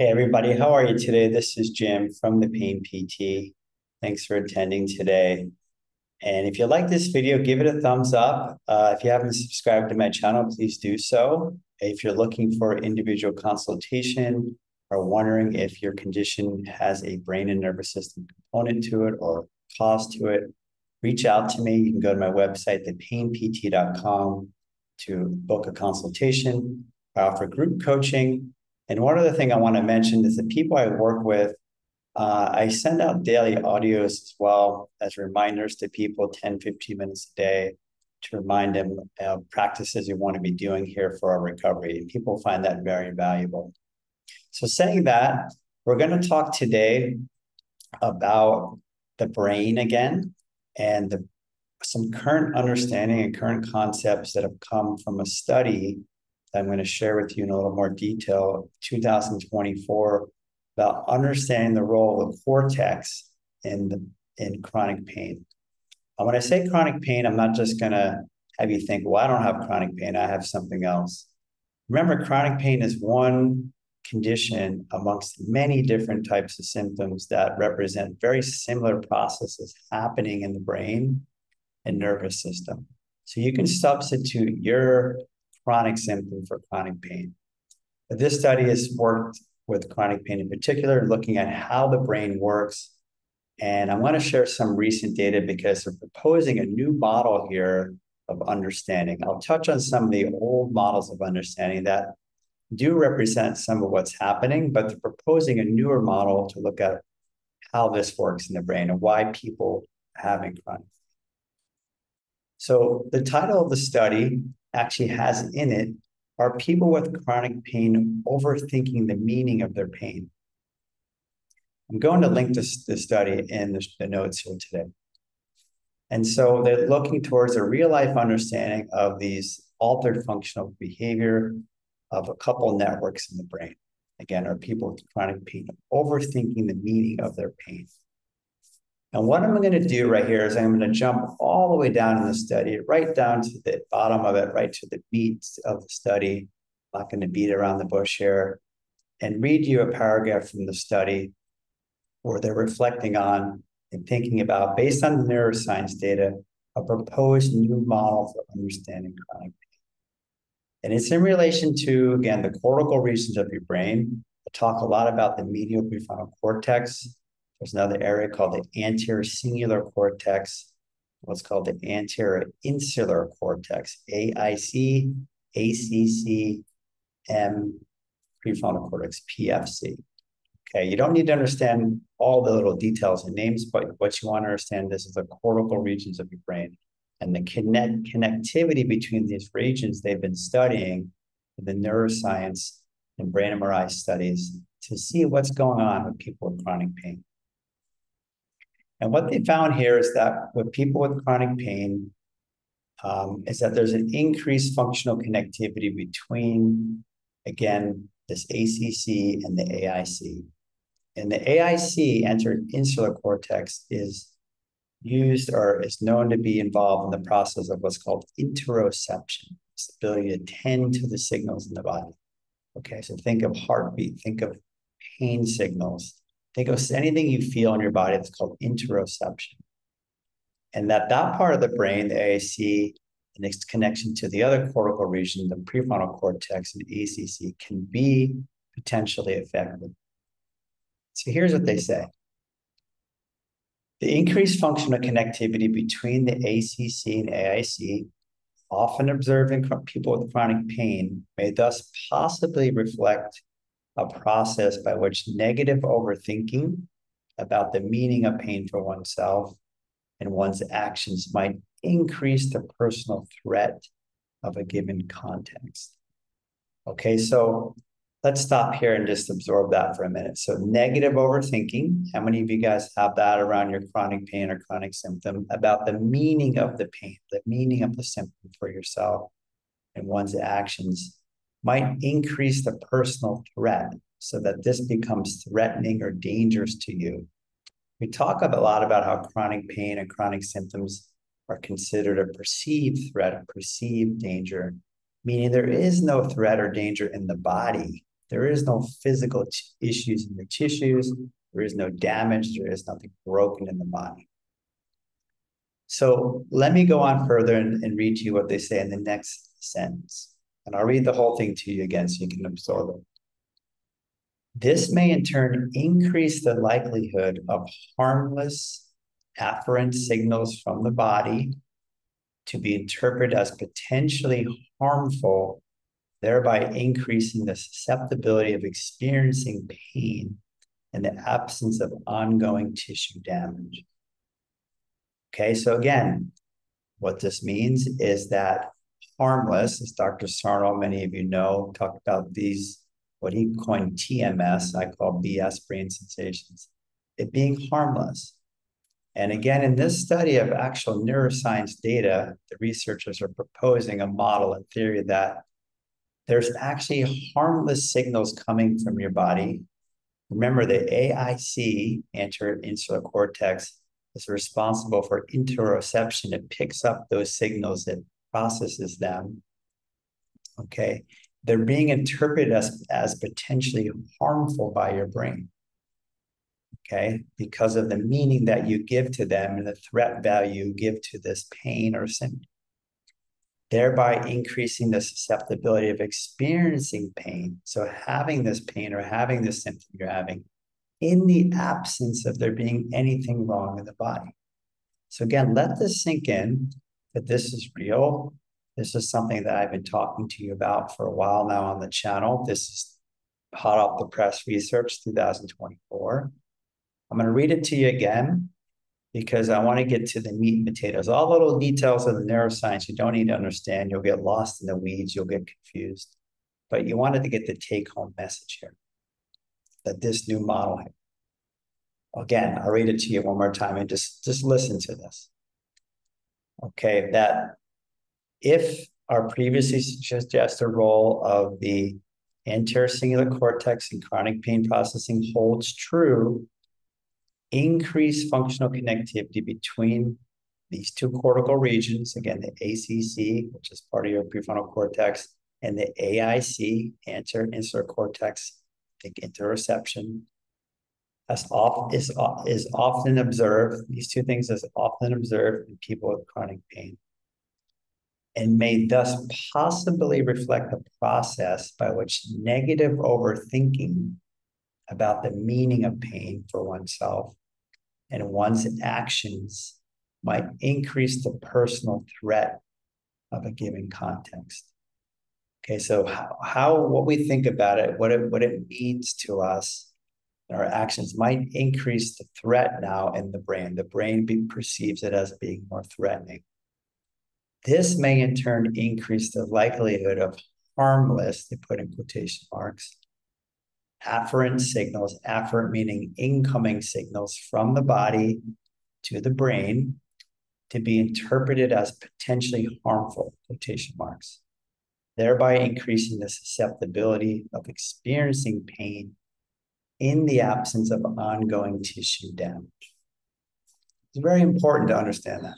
Hey, everybody, how are you today? This is Jim from the Pain PT. Thanks for attending today. And if you like this video, give it a thumbs up. Uh, if you haven't subscribed to my channel, please do so. If you're looking for individual consultation or wondering if your condition has a brain and nervous system component to it or cause to it, reach out to me. You can go to my website, thepainpt.com, to book a consultation. I offer group coaching and one other thing I want to mention is the people I work with, uh, I send out daily audios as well as reminders to people 10, 15 minutes a day to remind them of practices you want to be doing here for our recovery. And people find that very valuable. So, saying that, we're going to talk today about the brain again and the, some current understanding and current concepts that have come from a study I'm going to share with you in a little more detail 2024 about understanding the role of the cortex in in chronic pain. And when I say chronic pain, I'm not just going to have you think, well, I don't have chronic pain, I have something else. Remember, chronic pain is one condition amongst many different types of symptoms that represent very similar processes happening in the brain and nervous system. So you can substitute your chronic symptom for chronic pain. But this study has worked with chronic pain in particular, looking at how the brain works. And I want to share some recent data because they're proposing a new model here of understanding. I'll touch on some of the old models of understanding that do represent some of what's happening, but they're proposing a newer model to look at how this works in the brain and why people are having chronic. So the title of the study actually has in it are people with chronic pain overthinking the meaning of their pain. I'm going to link this, this study in the, the notes here today. And so they're looking towards a real life understanding of these altered functional behavior of a couple networks in the brain. Again, are people with chronic pain overthinking the meaning of their pain. And what I'm going to do right here is I'm going to jump all the way down in the study, right down to the bottom of it, right to the meat of the study. I'm not going to beat around the bush here and read you a paragraph from the study where they're reflecting on and thinking about, based on the neuroscience data, a proposed new model for understanding chronic pain. And it's in relation to, again, the cortical regions of your brain. I talk a lot about the medial prefrontal cortex, there's another area called the anterior cingulate cortex, what's called the anterior insular cortex, AIC, ACC, M prefrontal cortex, PFC. Okay, you don't need to understand all the little details and names, but what you want to understand this is the cortical regions of your brain and the connect connectivity between these regions they've been studying in the neuroscience and brain MRI studies to see what's going on with people with chronic pain. And what they found here is that with people with chronic pain, um, is that there's an increased functional connectivity between, again, this ACC and the AIC. And the AIC, anterior insular cortex, is used or is known to be involved in the process of what's called interoception, the ability to tend to the signals in the body. Okay, so think of heartbeat, think of pain signals, Think of anything you feel in your body that's called interoception. And that that part of the brain, the AAC, and its connection to the other cortical region, the prefrontal cortex and ACC, can be potentially affected. So here's what they say. The increased functional connectivity between the ACC and AIC, often observed in people with chronic pain, may thus possibly reflect a process by which negative overthinking about the meaning of pain for oneself and one's actions might increase the personal threat of a given context. Okay, so let's stop here and just absorb that for a minute. So, negative overthinking, how many of you guys have that around your chronic pain or chronic symptom about the meaning of the pain, the meaning of the symptom for yourself and one's actions? Might increase the personal threat so that this becomes threatening or dangerous to you. We talk a lot about how chronic pain and chronic symptoms are considered a perceived threat, a perceived danger, meaning there is no threat or danger in the body. There is no physical issues in the tissues. There is no damage. There is nothing broken in the body. So let me go on further and, and read to you what they say in the next sentence. And I'll read the whole thing to you again so you can absorb it. This may in turn increase the likelihood of harmless afferent signals from the body to be interpreted as potentially harmful, thereby increasing the susceptibility of experiencing pain in the absence of ongoing tissue damage. Okay, so again, what this means is that harmless, as Dr. Sarno, many of you know, talked about these, what he coined TMS, I call BS brain sensations, it being harmless. And again, in this study of actual neuroscience data, the researchers are proposing a model and theory that there's actually harmless signals coming from your body. Remember, the AIC, anterior insular cortex, is responsible for interoception. It picks up those signals, it processes them. Okay. They're being interpreted as, as potentially harmful by your brain okay, because of the meaning that you give to them and the threat value you give to this pain or symptom, thereby increasing the susceptibility of experiencing pain. So, having this pain or having this symptom you're having in the absence of there being anything wrong in the body. So, again, let this sink in that this is real. This is something that I've been talking to you about for a while now on the channel. This is hot off the press research 2024. I'm going to read it to you again because I want to get to the meat and potatoes. All the little details of the neuroscience you don't need to understand. You'll get lost in the weeds. You'll get confused. But you wanted to get the take home message here that this new model, again, I'll read it to you one more time and just, just listen to this. Okay, that if our previously suggested role of the anterior cingulate cortex in chronic pain processing holds true increased functional connectivity between these two cortical regions, again, the ACC, which is part of your prefrontal cortex, and the AIC, anterior insular cortex, think interoception, as off, is, is often observed, these two things is often observed in people with chronic pain, and may thus possibly reflect the process by which negative overthinking about the meaning of pain for oneself and one's actions might increase the personal threat of a given context. Okay, so how, how what we think about it, what it what it means to us, our actions might increase the threat now in the brain. The brain be, perceives it as being more threatening. This may in turn increase the likelihood of harmless, they put in quotation marks, afferent signals, afferent meaning incoming signals from the body to the brain to be interpreted as potentially harmful, quotation marks, thereby increasing the susceptibility of experiencing pain in the absence of ongoing tissue damage. It's very important to understand that.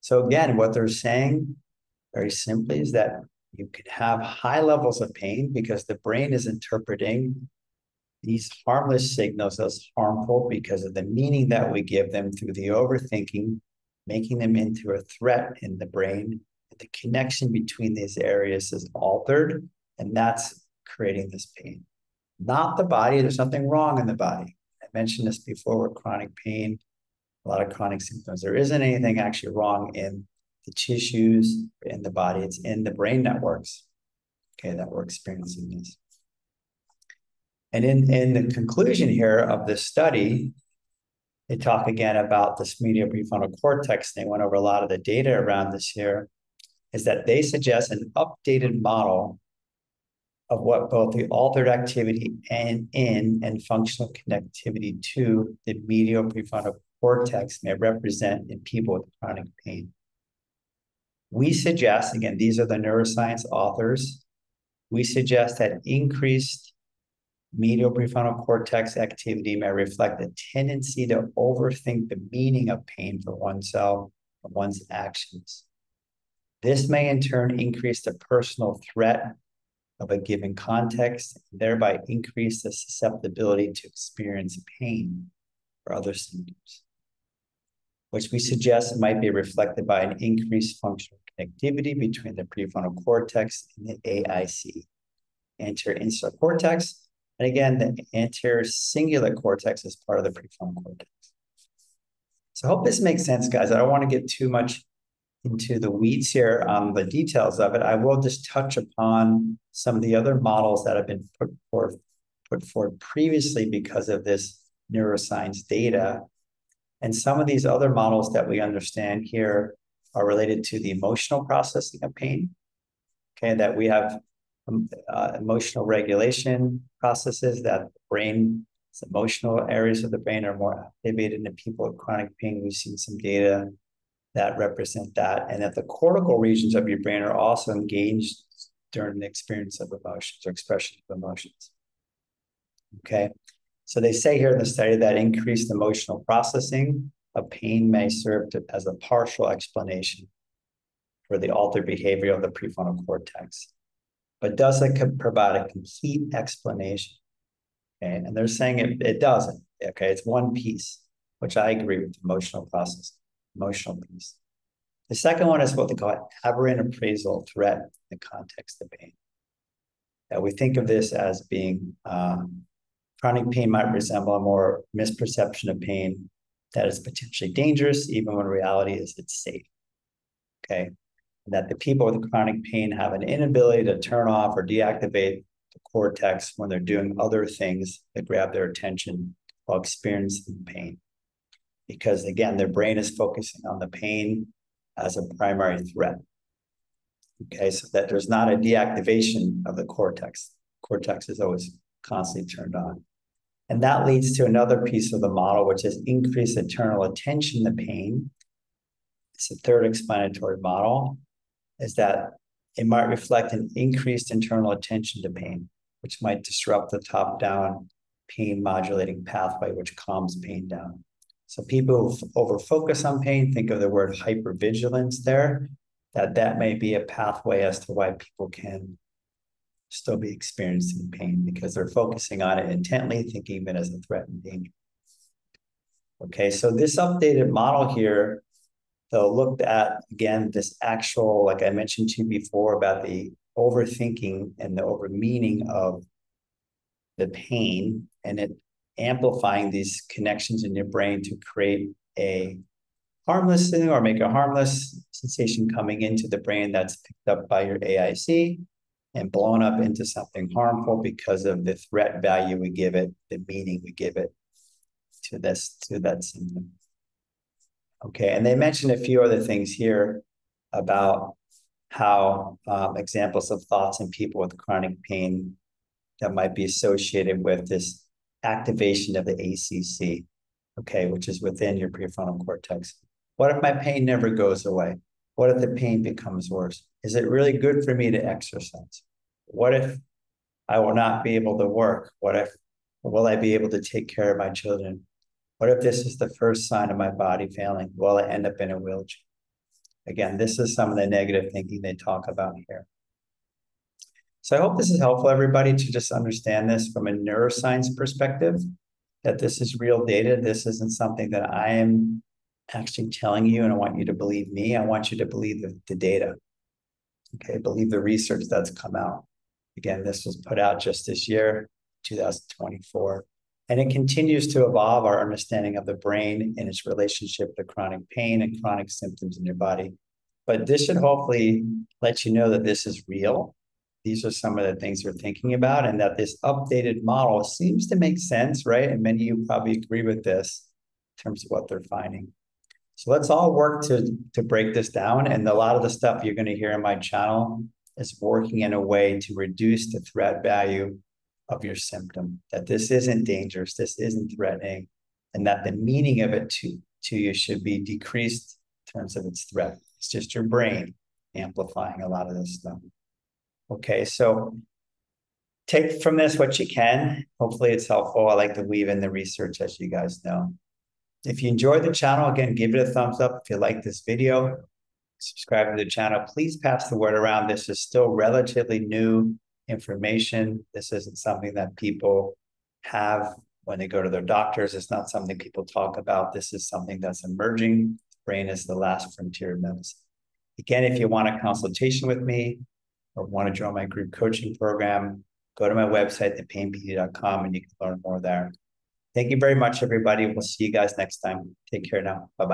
So, again, what they're saying very simply is that you could have high levels of pain because the brain is interpreting these harmless signals as harmful because of the meaning that we give them through the overthinking, making them into a threat in the brain. The connection between these areas is altered, and that's creating this pain. Not the body, there's nothing wrong in the body. I mentioned this before with chronic pain, a lot of chronic symptoms. There isn't anything actually wrong in the tissues in the body, it's in the brain networks, okay, that we're experiencing this. And in, in the conclusion here of this study, they talk again about this medial prefrontal cortex. They went over a lot of the data around this here, is that they suggest an updated model of what both the altered activity and in and functional connectivity to the medial prefrontal cortex may represent in people with chronic pain. We suggest, again, these are the neuroscience authors, we suggest that increased medial prefrontal cortex activity may reflect a tendency to overthink the meaning of pain for oneself and one's actions. This may in turn increase the personal threat of a given context, and thereby increase the susceptibility to experience pain or other symptoms, which we suggest might be reflected by an increased functional connectivity between the prefrontal cortex and the AIC, anterior insular cortex. And again, the anterior cingulate cortex is part of the prefrontal cortex. So I hope this makes sense, guys. I don't want to get too much into the weeds here on the details of it. I will just touch upon some of the other models that have been put forth, put forward previously because of this neuroscience data. And some of these other models that we understand here are related to the emotional processing of pain. Okay, that we have um, uh, emotional regulation processes that brain emotional areas of the brain are more activated in people with chronic pain. We've seen some data that represent that, and that the cortical regions of your brain are also engaged during the experience of emotions or expression of emotions. Okay, so they say here in the study that increased emotional processing of pain may serve to, as a partial explanation for the altered behavior of the prefrontal cortex, but does it provide a complete explanation? Okay, and they're saying it, it doesn't. Okay, it's one piece, which I agree with emotional processing emotional piece. The second one is what they call aberrant appraisal threat in the context of pain. That we think of this as being um, chronic pain might resemble a more misperception of pain that is potentially dangerous, even when reality is it's safe. Okay. And that the people with chronic pain have an inability to turn off or deactivate the cortex when they're doing other things that grab their attention while experiencing pain because again, their brain is focusing on the pain as a primary threat. Okay, so that there's not a deactivation of the cortex. Cortex is always constantly turned on. And that leads to another piece of the model, which is increased internal attention to pain. It's a third explanatory model, is that it might reflect an increased internal attention to pain, which might disrupt the top-down pain modulating pathway, which calms pain down. So people over focus on pain, think of the word hypervigilance there, that that may be a pathway as to why people can still be experiencing pain because they're focusing on it intently, thinking of it as a threat and danger. Okay, so this updated model here, though, looked at, again, this actual, like I mentioned to you before, about the overthinking and the over meaning of the pain, and it amplifying these connections in your brain to create a harmless thing or make a harmless sensation coming into the brain that's picked up by your AIC and blown up into something harmful because of the threat value we give it, the meaning we give it to this to that symptom. Okay, and they mentioned a few other things here about how um, examples of thoughts in people with chronic pain that might be associated with this activation of the ACC, okay, which is within your prefrontal cortex. What if my pain never goes away? What if the pain becomes worse? Is it really good for me to exercise? What if I will not be able to work? What if will I be able to take care of my children? What if this is the first sign of my body failing? Will I end up in a wheelchair? Again, this is some of the negative thinking they talk about here. So I hope this is helpful, everybody, to just understand this from a neuroscience perspective, that this is real data. This isn't something that I am actually telling you, and I want you to believe me. I want you to believe the, the data. Okay, believe the research that's come out. Again, this was put out just this year, 2024. And it continues to evolve our understanding of the brain and its relationship to chronic pain and chronic symptoms in your body. But this should hopefully let you know that this is real these are some of the things we're thinking about, and that this updated model seems to make sense, right? And many of you probably agree with this in terms of what they're finding. So let's all work to, to break this down. And a lot of the stuff you're going to hear in my channel is working in a way to reduce the threat value of your symptom, that this isn't dangerous, this isn't threatening, and that the meaning of it to, to you should be decreased in terms of its threat. It's just your brain amplifying a lot of this stuff. Okay, so take from this what you can. Hopefully it's helpful. I like to weave in the research as you guys know. If you enjoyed the channel, again, give it a thumbs up. If you like this video, subscribe to the channel. Please pass the word around. This is still relatively new information. This isn't something that people have when they go to their doctors. It's not something people talk about. This is something that's emerging. Brain is the last frontier of medicine. Again, if you want a consultation with me or want to join my group coaching program, go to my website, thepainpt.com, and you can learn more there. Thank you very much, everybody. We'll see you guys next time. Take care now. Bye bye.